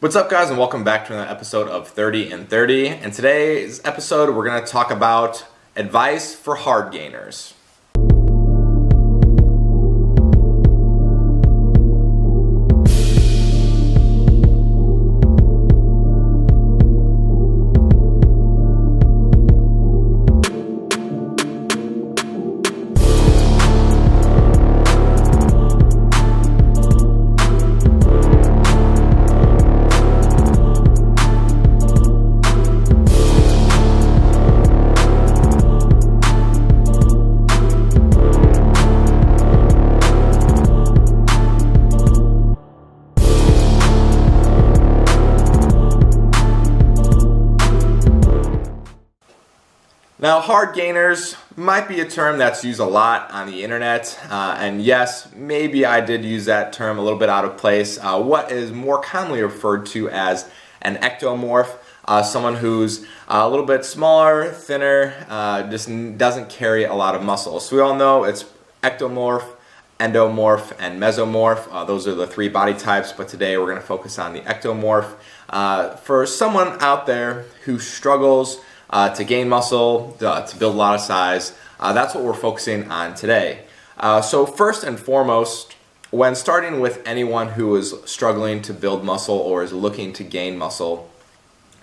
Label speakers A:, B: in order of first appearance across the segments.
A: What's up, guys, and welcome back to another episode of 30 in 30. In today's episode, we're going to talk about advice for hard gainers. Now, hard gainers might be a term that's used a lot on the internet, uh, and yes, maybe I did use that term a little bit out of place. Uh, what is more commonly referred to as an ectomorph, uh, someone who's a little bit smaller, thinner, uh, just doesn't carry a lot of muscle. So we all know it's ectomorph, endomorph, and mesomorph. Uh, those are the three body types, but today we're going to focus on the ectomorph. Uh, for someone out there who struggles uh, to gain muscle, uh, to build a lot of size. Uh, that's what we're focusing on today. Uh, so first and foremost, when starting with anyone who is struggling to build muscle or is looking to gain muscle,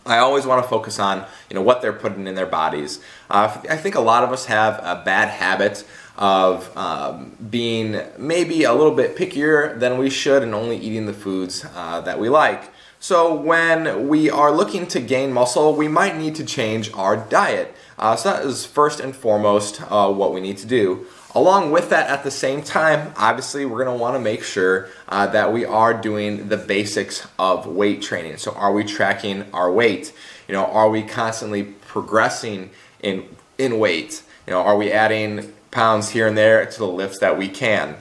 A: I always want to focus on you know what they're putting in their bodies. Uh, I think a lot of us have a bad habit of um, being maybe a little bit pickier than we should and only eating the foods uh, that we like. So when we are looking to gain muscle, we might need to change our diet. Uh, so that is first and foremost uh, what we need to do. Along with that, at the same time, obviously, we're going to want to make sure uh, that we are doing the basics of weight training. So, are we tracking our weight? You know, are we constantly progressing in in weight? You know, are we adding pounds here and there to the lifts that we can?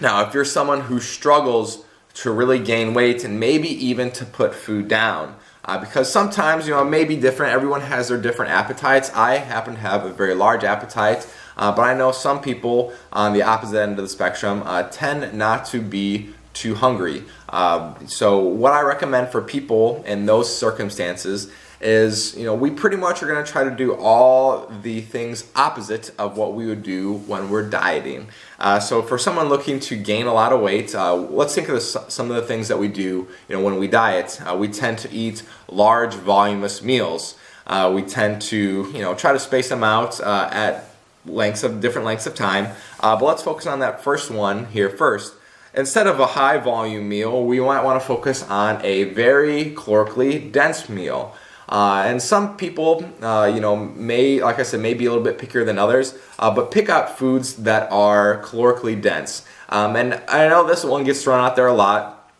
A: Now, if you're someone who struggles to really gain weight and maybe even to put food down. Uh, because sometimes, you know, it may be different. Everyone has their different appetites. I happen to have a very large appetite, uh, but I know some people on the opposite end of the spectrum uh, tend not to be too hungry. Um, so, what I recommend for people in those circumstances is you know we pretty much are going to try to do all the things opposite of what we would do when we're dieting. Uh, so for someone looking to gain a lot of weight uh, let's think of some of the things that we do you know when we diet. Uh, we tend to eat large voluminous meals. Uh, we tend to you know try to space them out uh, at lengths of different lengths of time. Uh, but let's focus on that first one here first. Instead of a high volume meal, we might want to focus on a very calorically dense meal. Uh, and some people, uh, you know, may, like I said, may be a little bit pickier than others, uh, but pick out foods that are calorically dense. Um, and I know this one gets thrown out there a lot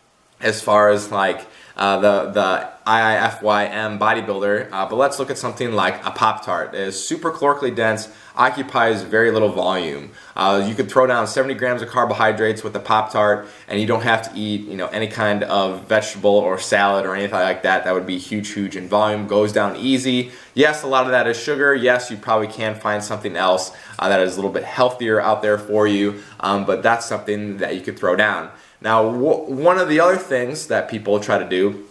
A: as far as like uh, the the IIFYM bodybuilder, uh, but let's look at something like a Pop Tart. It is super calorically dense, occupies very little volume. Uh, you could throw down 70 grams of carbohydrates with a Pop Tart, and you don't have to eat you know any kind of vegetable or salad or anything like that. That would be huge, huge in volume. Goes down easy. Yes, a lot of that is sugar. Yes, you probably can find something else uh, that is a little bit healthier out there for you, um, but that's something that you could throw down. Now, one of the other things that people try to do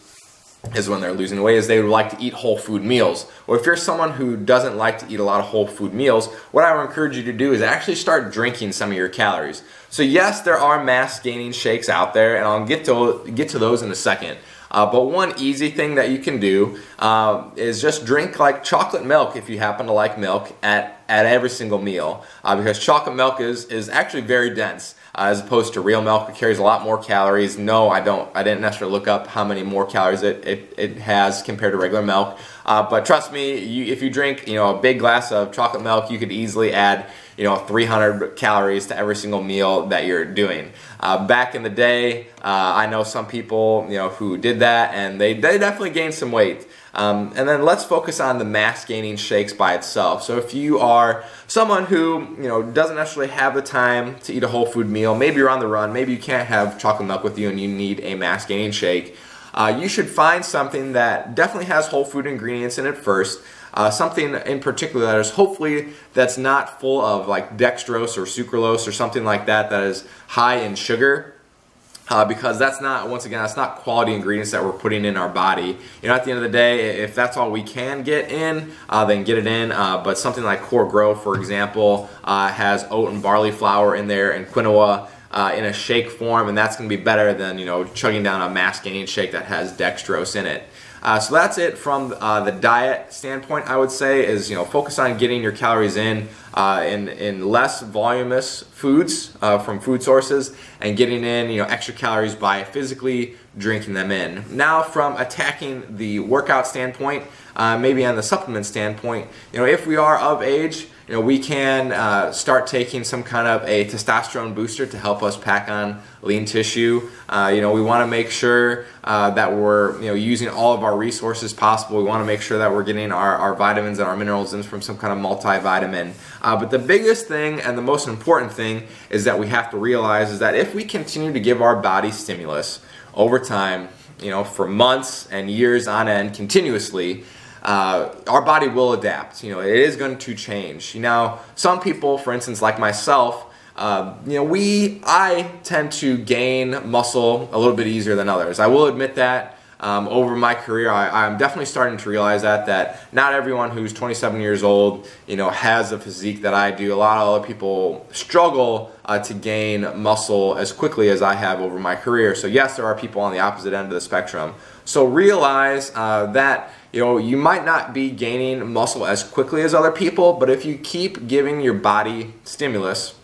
A: is when they're losing weight is they would like to eat whole food meals. Or if you're someone who doesn't like to eat a lot of whole food meals, what I would encourage you to do is actually start drinking some of your calories. So yes, there are mass gaining shakes out there, and I'll get to get to those in a second. Uh, but one easy thing that you can do uh, is just drink like chocolate milk if you happen to like milk at, at every single meal uh, because chocolate milk is, is actually very dense. Uh, as opposed to real milk, it carries a lot more calories. No, I don't. I didn't necessarily look up how many more calories it, it, it has compared to regular milk. Uh, but trust me, you, if you drink you know a big glass of chocolate milk, you could easily add you know 300 calories to every single meal that you're doing. Uh, back in the day, uh, I know some people you know who did that, and they they definitely gained some weight. Um, and then let's focus on the mass gaining shakes by itself. So if you are someone who you know doesn't necessarily have the time to eat a whole food meal, maybe you're on the run, maybe you can't have chocolate milk with you, and you need a mass gaining shake. Uh, you should find something that definitely has whole food ingredients in it first. Uh, something in particular that is hopefully that's not full of like dextrose or sucralose or something like that that is high in sugar. Uh, because that's not once again that's not quality ingredients that we're putting in our body. You know at the end of the day if that's all we can get in uh, then get it in. Uh, but something like core grow for example uh, has oat and barley flour in there and quinoa uh, in a shake form and that's going to be better than you know chugging down a mass gaining shake that has dextrose in it uh, so that's it from uh, the diet standpoint. I would say is you know focus on getting your calories in uh, in in less voluminous foods uh, from food sources and getting in you know extra calories by physically drinking them in. Now from attacking the workout standpoint, uh, maybe on the supplement standpoint, you know if we are of age you know, we can uh, start taking some kind of a testosterone booster to help us pack on lean tissue. Uh, you know, we want to make sure uh, that we're you know using all of our resources possible. We want to make sure that we're getting our, our vitamins and our minerals in from some kind of multivitamin. Uh, but the biggest thing and the most important thing is that we have to realize is that if we continue to give our body stimulus over time, you know, for months and years on end continuously, uh, our body will adapt. You know, it is going to change. Now, some people, for instance, like myself, uh, you know, we I tend to gain muscle a little bit easier than others. I will admit that. Um, over my career, I, am definitely starting to realize that that not everyone who's 27 years old, you know, has a physique that I do. A lot of other people struggle uh, to gain muscle as quickly as I have over my career. So yes, there are people on the opposite end of the spectrum. So realize uh, that you know you might not be gaining muscle as quickly as other people, but if you keep giving your body stimulus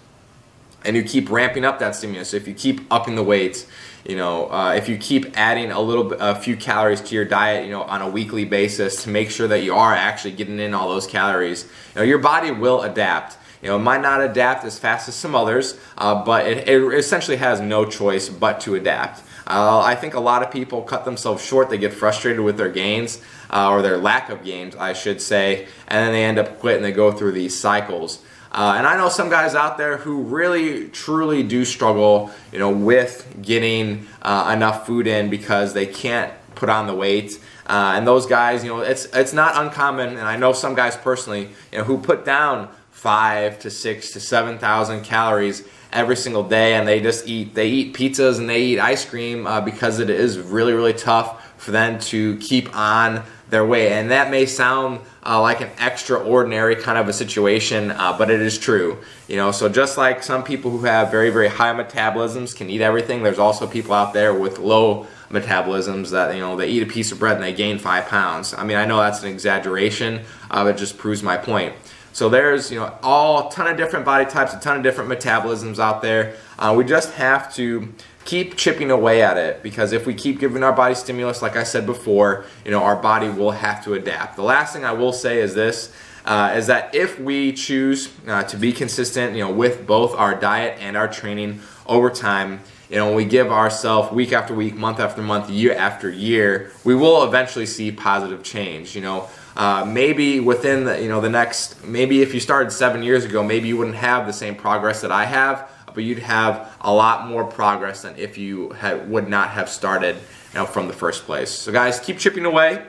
A: and you keep ramping up that stimulus, if you keep upping the weights, you know, uh, if you keep adding a little, a few calories to your diet, you know, on a weekly basis to make sure that you are actually getting in all those calories, you know, your body will adapt. You know, it might not adapt as fast as some others, uh, but it, it, essentially has no choice but to adapt. Uh, I think a lot of people cut themselves short. They get frustrated with their gains, uh, or their lack of gains, I should say, and then they end up quitting. They go through these cycles. Uh, and I know some guys out there who really, truly do struggle, you know, with getting uh, enough food in because they can't put on the weight. Uh, and those guys, you know, it's it's not uncommon. And I know some guys personally, you know, who put down five to six to seven thousand calories every single day, and they just eat they eat pizzas and they eat ice cream uh, because it is really, really tough for them to keep on their way. And that may sound uh, like an extraordinary kind of a situation, uh, but it is true. You know, so just like some people who have very, very high metabolisms can eat everything, there's also people out there with low metabolisms that you know they eat a piece of bread and they gain five pounds. I mean, I know that's an exaggeration, uh, but it just proves my point. So there's you know all a ton of different body types, a ton of different metabolisms out there. Uh, we just have to keep chipping away at it because if we keep giving our body stimulus, like I said before, you know, our body will have to adapt. The last thing I will say is this. Uh, is that if we choose uh, to be consistent, you know, with both our diet and our training over time, you know, we give ourselves week after week, month after month, year after year, we will eventually see positive change. You know, uh, maybe within the, you know the next, maybe if you started seven years ago, maybe you wouldn't have the same progress that I have but you'd have a lot more progress than if you had, would not have started you know, from the first place. So guys, keep chipping away.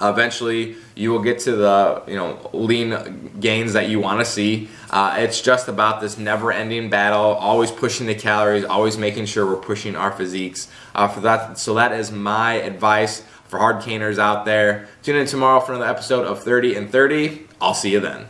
A: Eventually, you will get to the you know lean gains that you want to see. Uh, it's just about this never-ending battle, always pushing the calories, always making sure we're pushing our physiques. Uh, for that, so that is my advice for hard gainers out there. Tune in tomorrow for another episode of 30 in 30. I'll see you then.